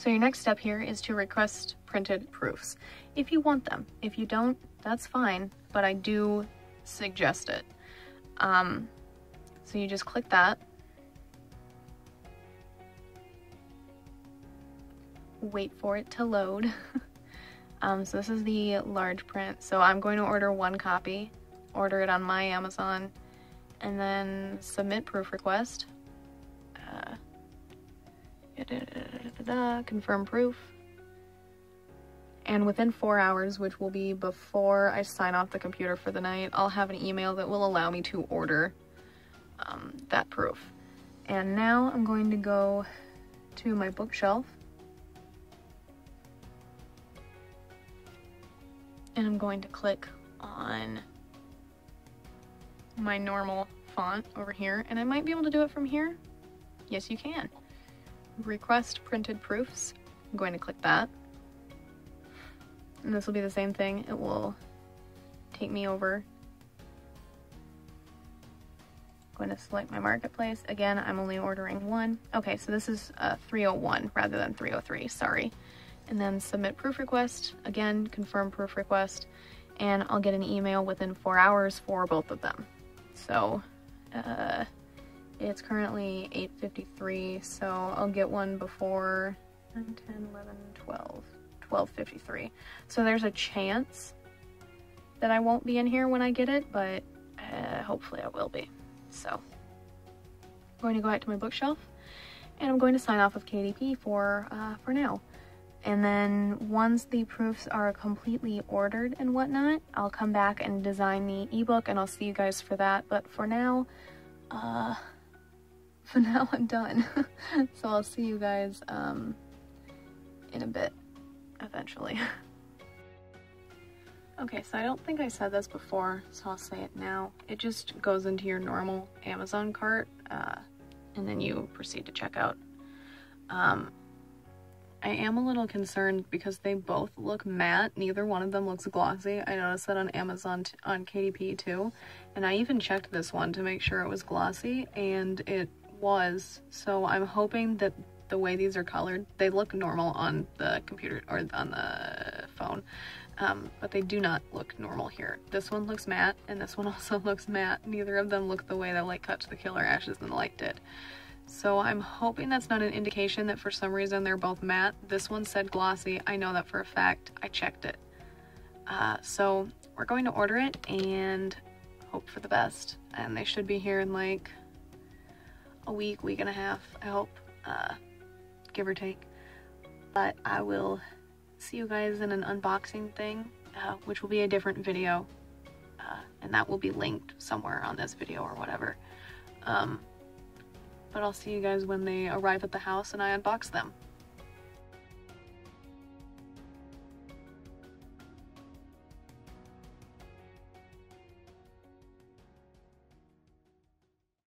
So your next step here is to request printed proofs. If you want them. If you don't, that's fine, but I do suggest it. Um, so you just click that. Wait for it to load. um, so this is the large print. So I'm going to order one copy, order it on my Amazon, and then submit proof request. Confirm proof. And within four hours, which will be before I sign off the computer for the night, I'll have an email that will allow me to order um, that proof. And now I'm going to go to my bookshelf. And I'm going to click on my normal font over here. And I might be able to do it from here. Yes, you can. Request printed proofs. I'm going to click that. And this will be the same thing. It will take me over I'm going to select my marketplace. Again, I'm only ordering one. Okay, so this is uh, 301 rather than 303, sorry. And then submit proof request, again, confirm proof request, and I'll get an email within four hours for both of them. So, uh, it's currently 8.53, so I'll get one before 9, 10, 11, 12, 12.53. So there's a chance that I won't be in here when I get it, but uh, hopefully I will be. So I'm going to go out to my bookshelf and I'm going to sign off of KDP for, uh, for now. And then once the proofs are completely ordered and whatnot, I'll come back and design the ebook and I'll see you guys for that. But for now, uh, for now I'm done. so I'll see you guys, um, in a bit, eventually. Okay, so I don't think I said this before, so I'll say it now. It just goes into your normal Amazon cart, uh, and then you proceed to checkout. Um, I am a little concerned because they both look matte. Neither one of them looks glossy. I noticed that on Amazon, on KDP too. And I even checked this one to make sure it was glossy, and it was. So I'm hoping that the way these are colored, they look normal on the computer or on the phone um, but they do not look normal here. This one looks matte, and this one also looks matte. Neither of them look the way that Light Touch the Killer Ashes and the Light did. So I'm hoping that's not an indication that for some reason they're both matte. This one said glossy. I know that for a fact. I checked it. Uh, so we're going to order it and hope for the best. And they should be here in like a week, week and a half, I hope, uh, give or take. But I will see you guys in an unboxing thing, uh, which will be a different video. Uh, and that will be linked somewhere on this video or whatever. Um, but I'll see you guys when they arrive at the house and I unbox them.